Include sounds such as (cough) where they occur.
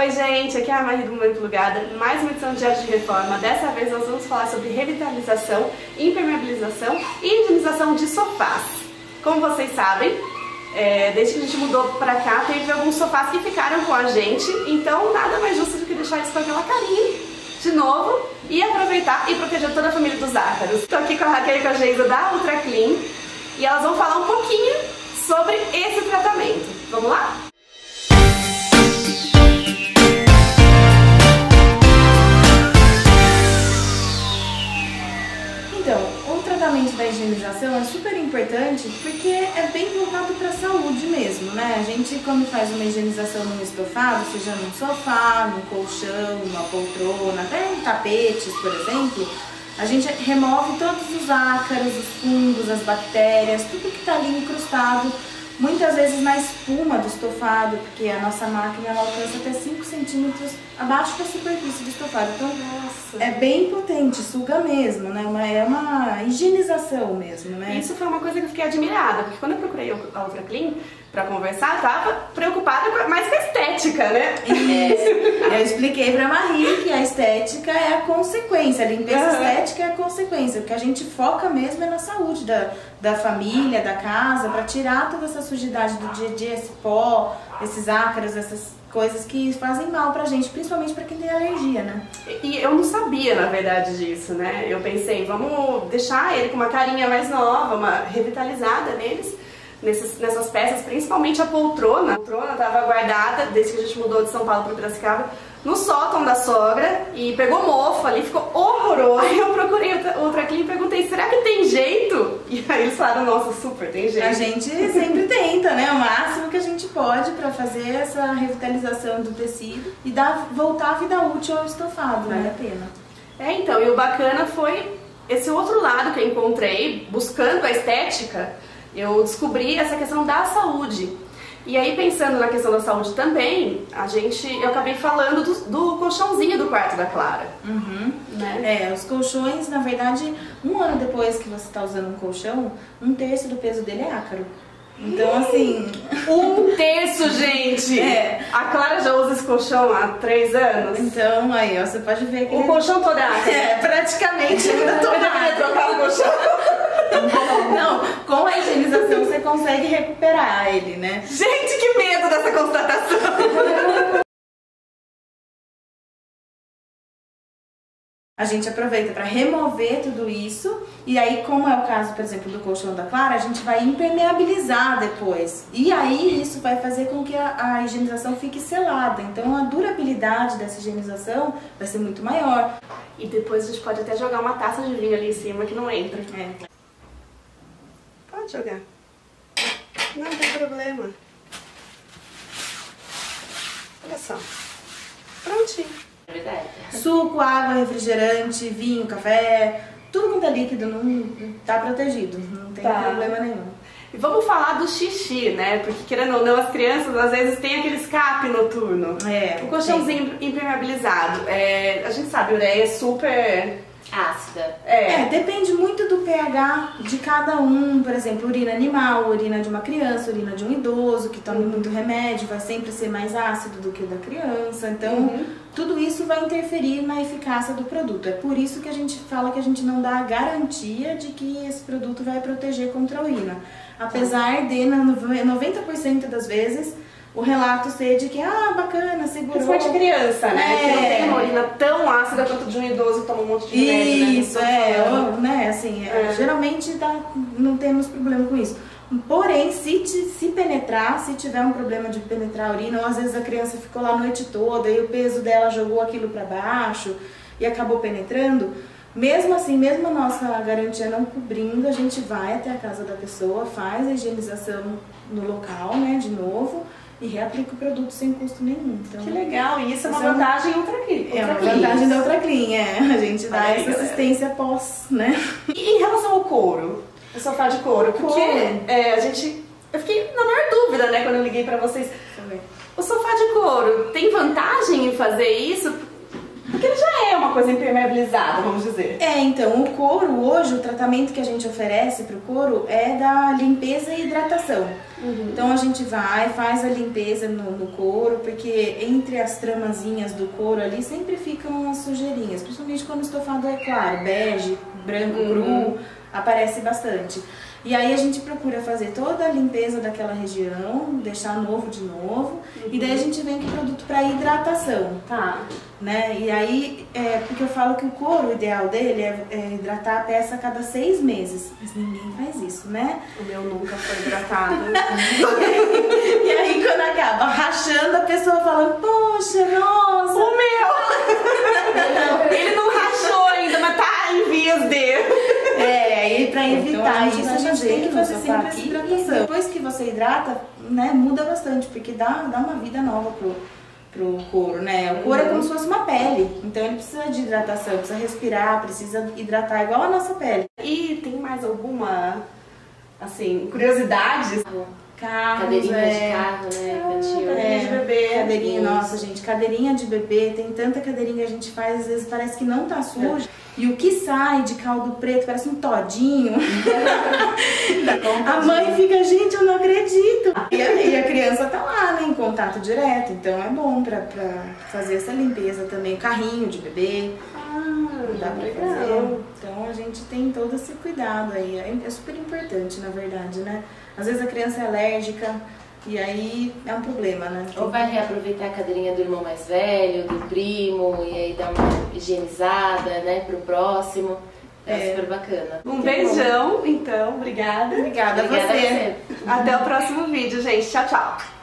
Oi gente, aqui é a Marie do Momento Lugada, mais uma edição de Diário de Reforma. Dessa vez nós vamos falar sobre revitalização, impermeabilização e higienização de sofás. Como vocês sabem, é, desde que a gente mudou pra cá, teve alguns sofás que ficaram com a gente, então nada mais justo do que deixar eles com aquela carinha de novo e aproveitar e proteger toda a família dos ácaros. Estou aqui com a Raquel e com a Geisa da Ultra Clean e elas vão falar um pouquinho sobre esse tratamento. Vamos lá? Higienização é super importante porque é bem voltado para a saúde mesmo, né? A gente, quando faz uma higienização no estofado, seja num sofá, num colchão, numa poltrona, até em tapetes, por exemplo, a gente remove todos os ácaros, os fungos, as bactérias, tudo que está ali incrustado muitas vezes na espuma do estofado, porque a nossa máquina ela alcança até 5 centímetros abaixo da superfície do estofado. Então Nossa. é bem potente, suga mesmo, né? Uma, é uma higienização mesmo, né? Isso foi uma coisa que eu fiquei admirada, porque quando eu procurei a Ultra Clean pra conversar, eu tava preocupada com- mais com a estética, né? Isso. Eu expliquei pra Marie que a estética é a consequência, a limpeza Aham. estética é a consequência. O que a gente foca mesmo é na saúde da, da família, da casa, pra tirar toda essa sujidade do dia a dia, esse pó, esses ácaros, essas coisas que fazem mal pra gente, principalmente pra quem tem alergia, né? E eu não sabia, na verdade, disso, né? Eu pensei, vamos deixar ele com uma carinha mais nova, uma revitalizada neles, nesses, nessas peças, principalmente a poltrona. A poltrona estava guardada, desde que a gente mudou de São Paulo para Piracicaba, no sótão da sogra e pegou mofo ali, ficou horroroso. Aí eu procurei o Ultra Clean e perguntei, será que tem jeito? E aí eles falaram, nossa, super, tem jeito. A gente sempre tenta, né? O máximo que a gente pode pra fazer essa revitalização do tecido e dar, voltar a vida útil ao estofado, vale a pena. É, então, e o bacana foi esse outro lado que eu encontrei, buscando a estética, eu descobri essa questão da saúde. E aí, pensando na questão da saúde também, a gente, eu acabei falando do, do colchãozinho do quarto da Clara, Uhum. né? É, os colchões, na verdade, um ano depois que você está usando um colchão, um terço do peso dele é ácaro. Então, assim, Um terço, gente! É. A Clara já usa esse colchão há três anos. então aí, ó, você pode ver que O colchão todo é ácaro. é praticamente (laughs) ainda Eu deveria trocar o colchão. (laughs) Não, com a higienização você consegue recuperar ele, né? Gente, que medo dessa constatação! A gente aproveita para remover tudo isso e aí, como é o caso, por exemplo, do colchão da Clara, a gente vai impermeabilizar depois. E aí isso vai fazer com que a, a higienização fique selada. Então a durabilidade dessa higienização vai ser muito maior. E depois a gente pode até jogar uma taça de vinho ali em cima que não entra. É. Pode jogar. Não tem problema. Olha só. Prontinho. Suco, água, refrigerante, vinho, café, tudo quanto é líquido não tá protegido, não tem Tá. problema nenhum. E vamos falar do xixi, né? Porque querendo ou não, as crianças às vezes têm aquele escape noturno. É, O colchãozinho impermeabilizado. É, a gente sabe, ureia é super. Ácida. É, É. depende muito do pH de cada um. Por exemplo, urina animal, urina de uma criança, urina de um idoso que toma muito remédio, vai sempre ser mais ácido do que o da criança. Então, Uhum. tudo isso vai interferir na eficácia do produto. É por isso que a gente fala que a gente não dá a garantia de que esse produto vai proteger contra a urina. Apesar de, na nove- 90% das vezes, o relato ser de que, ah, bacana, segurou. Principalmente criança, né? É. Que não tem uma urina tão ácida quanto de um idoso que toma um monte de remédio, né? Isso, tô é, ou, né, assim, é, É. geralmente dá, não temos problema com isso. Porém, se, se penetrar, se tiver um problema de penetrar a urina, ou às vezes a criança ficou lá a noite toda e o peso dela jogou aquilo para baixo e acabou penetrando, mesmo assim, mesmo a nossa garantia não cobrindo, a gente vai até a casa da pessoa, faz a higienização no local, né, de novo, e reaplica o produto sem custo nenhum. Então, Que legal, e isso é uma é um- vantagem ultra clínica. é uma vantagem da outra clean, é. A gente dá aí, essa galera. assistência pós, né? E em relação ao couro, o sofá de couro, porque Couro. é, a gente. Eu fiquei na maior dúvida, né, quando eu liguei pra vocês. O sofá de couro tem vantagem em fazer isso? Porque ele já é uma coisa impermeabilizada, vamos dizer. É, então, o couro hoje, o tratamento que a gente oferece pro couro é da limpeza e hidratação. Uhum. Então a gente vai, faz a limpeza no, no, couro, porque entre as tramazinhas do couro ali sempre ficam as sujeirinhas, principalmente quando o estofado é claro, bege, branco, uhum. cru, aparece bastante. E aí a gente procura fazer toda a limpeza daquela região, deixar novo de novo, uhum. e daí a gente vem com produto para hidratação. Tá. Né? E aí, é, porque eu falo que o couro, o ideal dele é, é, hidratar a peça a cada seis meses. Mas ninguém faz isso, né? O meu nunca foi hidratado. (laughs) e aí, quando acaba rachando, a pessoa fala, poxa, nossa. O meu! Ele não rachou ainda, mas tá em vias de. Pra evitar então, isso, a gente tem que fazer sempre essa hidratação. Depois que você hidrata, né, muda bastante, porque dá, dá uma vida nova pro, pro couro, né? O couro é como se fosse uma pele, então ele precisa de hidratação, precisa respirar, precisa hidratar igual a nossa pele. E tem mais alguma, assim, curiosidade? Carros, cadeirinha é... de carro, né? Ah, cadeirinha de bebê. Cadeirinha, nossa, gente, cadeirinha de bebê, tem tanta cadeirinha que a gente faz, às vezes parece que não tá suja. E o que sai de caldo preto parece um todinho. (laughs) a mãe fica, gente, eu não acredito. E a, e a, criança tá lá, né, em contato direto. Então é bom pra, pra fazer essa limpeza também. Carrinho de bebê. Ah, dá pra legal. fazer. A gente tem todo esse cuidado aí. É, é super importante, na verdade, né? Às vezes a criança é alérgica. E aí é um problema, né? Ou vai reaproveitar a cadeirinha do irmão mais velho, do primo, e aí dar uma higienizada, né, pro próximo. É, é. super bacana. Um beijão, então. Obrigada. Obrigada, Obrigada a você. você. Até o próximo vídeo, gente. Tchau, tchau.